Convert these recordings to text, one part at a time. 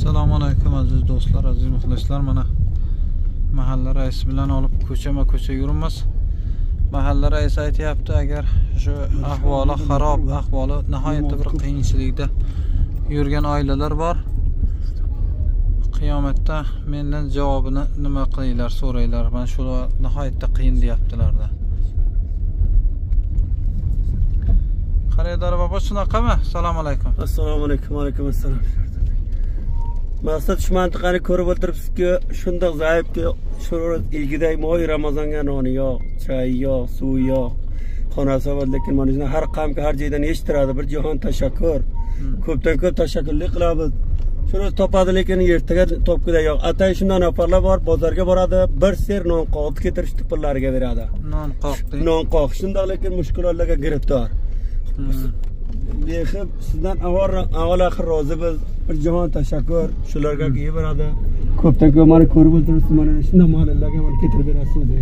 assalomu alaykum aziz do'stlar aziz muxlislar. Mana mahalla raisi bilan olib ko'chama ko'cha yuribmiz. Mahalla raisi aytyapti agar shu ahvoli xarob ahvoli nihoyatda bir qiyinchilikda yurgan oilalar bor qiyomatda mendan javobini nima qilinglar so'ranglar. Mana shular nihoyatda qiyin deyaptilarda. Xaridor bobo shunaqami? Assalomu alaykum. Assalomu alaykum alaykum assalom maqsad shu mantiqani ko'rib o'tiribsizku shundoq zaifki shu ilgiday moy ramazonga noni yo'q choyi yo'q suvi yo'q. Xonasi bor lekin mana shuni har qamki har joydan eshittiradi bir jahon tashakkur. Ko'pdan ko'p tashakkurlik qilamiz. Shuni topadi lekin ertaga topgida yo'q. Atay shu nonaparlar bor bozorga boradi bir ser non qoqib ketirishni pullariga beradi. Non qoqdi. Non qoq shundoq lekin mushkulotlarga giribdor bexib sizdan avval avval rozimiz bir jahon tashakkur shularga beradi ko'pdan ko'p mana ko'rib o'tiribsiz mana shunday mollarga mana keltirib berasiz o'zi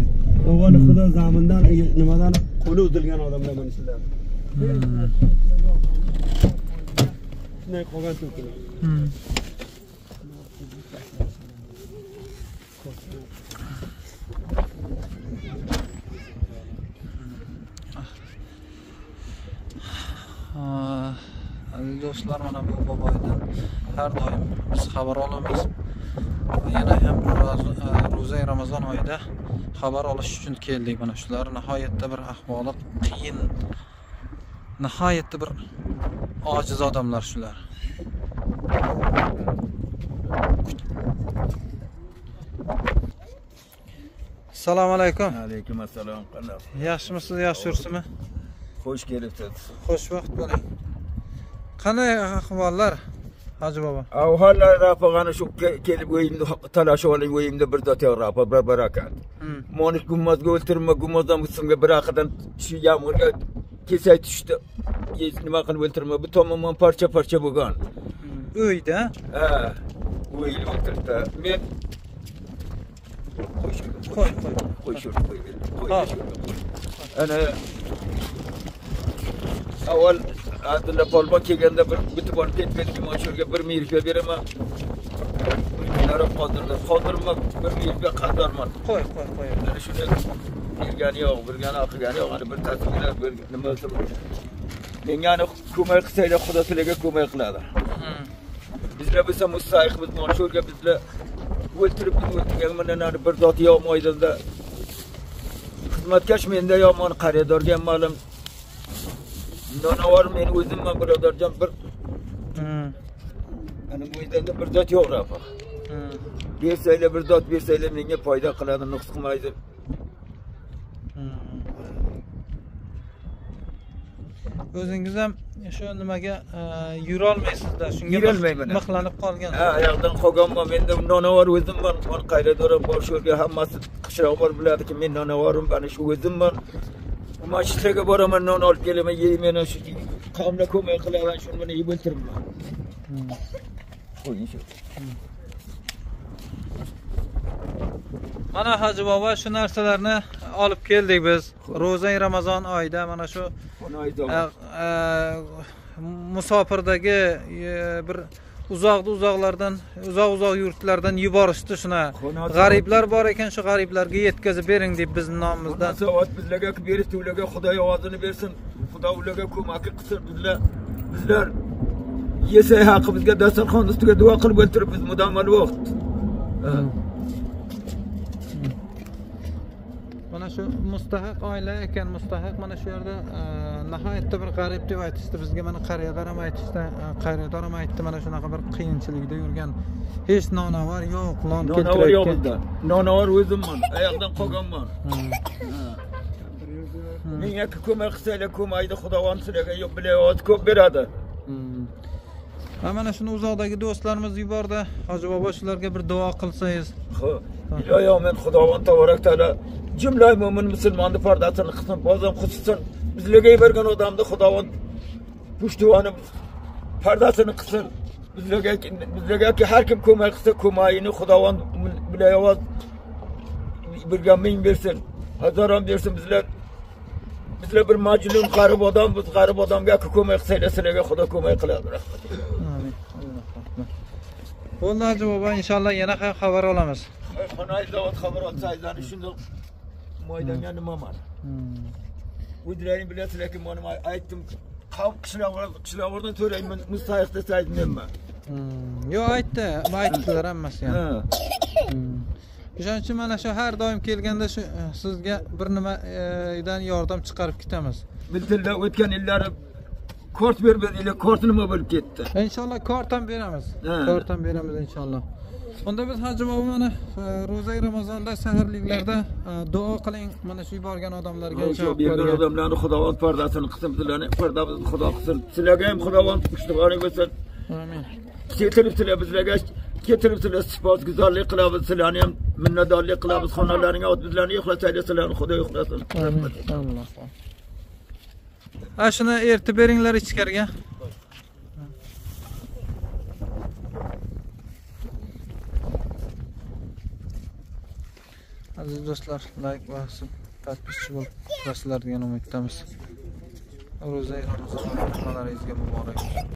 avvalo xudo zamindan nimadan qo'li uzilgan odamlar mana shular shunday qolgan to'kilar do'stlar mana bu boboydan har doim biz xabar olamiz. Yana ham ro'za- eh, ro'za ramazon oyida xabar olish uchun keldik mana shular. Nihoyatda bir ahvoli qiyin nihoyatda bir ojiz odamlar shular. Assalomu alaykum. Alaykum assalom qandoq yaxshimisiz yaxshi yuribsizmi? Xush kelibsiz xushvaqt bo'ling qanday ahvollar hoji bobo avvallar rapag'ani shu ke- kelib o'yimni talashib oling o'yimda bir dot rapa bir barakat Hmm. moni gummazga o'ltirma gummazdan simga bir aqidan shu yomg'irga kesak tushdi. Nima qilib o'ltirma? Bu tomondan parcha parcha bo'lgan uyda? Ha o'yilib o'tiribdi men qo'y qo'y. qo'y qo'y qo'y qo'y. Ana avval abdulla polvon kelganda bir bitib olib ketgan man shuga bir ming rupiya beraman kunlari hozirda hozirma bir ming rupiya qarzorman qo'y qo'y qo'y ana shuni bergani yo'q bergani qilgani yo'q ana bir tasvirlar bir nima menga ani ko'mak qilsanglar xudo sizlarga ko'mak qiladi bizlar bo'lsa mustahiqmiz mana shu yerga bizlar o'ltirib o'tirgan nari bir zot yog'moydida xizmatkash menda yomon xaridorga ham ma'lum donavar men o'zimman birodarjon bir Hmm. ana mo'ydanda bir zot yo'q rafa Hmm. bersanglar bir zot bersanglar menga foyda qiladi nuqs qilmaydi Hmm. o'zingiz ham shu nimaga e, yurolmaysizda shunga Yurolmayman. mixlanib qolgan ha oyoqdan qolganman menda donavar o'zimman man xaridor bor shu yerga hammasi qishloq bor biladiki men donavarim mana shu o'zimman masjidlarga boraman non olib kelaman yeyman shu qavmga ko'mak qilaman shuni mana yeb Hmm. qo'ying shu mana hoji bobo shu narsalarni olib keldik biz. Ro'za ramazon oyida mana shu musofirdagi e, bir uzoqda uzoqlardan uzoq uzoq yurtlardan yuborishdi shuna. G'ariblar bor ekan shu g'ariblarga yetkazib bering deb bizni nomimizdan. Munosabat bizlarga berishdi ularga xudo ovozini bersin. Xudo ularga ko'mak qilsin bizlar bizlar yesak haqimizga dasturxon ustiga duo qilib o'tiribmiz mudomal vaqt Ha. Mana shu mustahiq oila ekan mustahiq mana shu yerda e, nihoyatda bir g'arib deb aytishdi. Bizga mana qariyador ham aytishdi e, qariyador ham aytdi. Mana shunaqa bir qiyinchilikda yurgan hech nonavar yo'q non nonavar yo'q bizda. Nonavar o'zimman oyoqdan qolganman Hmm. menga ko'mak qilsanglar ko'makni xudovan sizlarga yo'q bilayapti ko'p beradi. Hmm. Mana shuni uzoqdagi do'stlarimiz yubordi. Hoji bobo shularga bir duo qilsangiz. Xo'p, iloyim men xudovan taborak taolo jumla mo'min musulmonni pardasini qilsin bozam xususan bizlarga bergan odamni xudovan pushtivoni pardasini qilsin. Bizlarga bizlarga har kim ko'mak qilsa ko'magini xudovan bilayapti birga ming bersin hazoron bersin. Bizlar bizlar bir majnun g'arib odam biz g'arib odamga ko'mak qilsanglar sizlarga xudo ko'mak qiladi rahmat. Bo'ldi hoji bobo inshaalloh yana xabar olamiz xonay zavod xabar olsangizlar shundoq maydonga nima bor Hmm. uydilaring bilasizlarki mana man aytdim. Qavm qishloqlardan to'layman mustahaq desangiz nima Hmm. yo'q aytdi. Aytdilar hammasi ham. Ha. Hmm. o'shaning uchun mana shu har doim kelganda shu e, sizga bir nimadan yordam chiqarib ketamiz. Bildirlar o'tgan yillari kort bermadilar kort nima bo'lib ketdi? Inshaalloh kort ham beramiz. Kort ham beramiz inshaalloh unda biz hoji bobo mana e, ro'zai ramazonda saharliklarda e, duo qiling. Mana shu yuborgan odamlarga shu bergan odamlarni xudovand pardasini qilsin bizlarni pardamizni xudo qilsin. Sizlarga ham xudovand pushtig'oni bo'lsin. Amin. Keltiribsizlar bizlarga keltiribsizlar sifotguzorlik qilamiz sizlarni ham minnatdorlik qilamiz xonalaringga bizlarni yo'qlasanglar sizlarni xudo yo'qlasin. Amin. Alloh. Ha shuni eritib beringlar ichkariga aziz do'stlar layk va podpischi bo'lib turasizlar degan umiddamiz. Ro'za ramazon oylari muborak.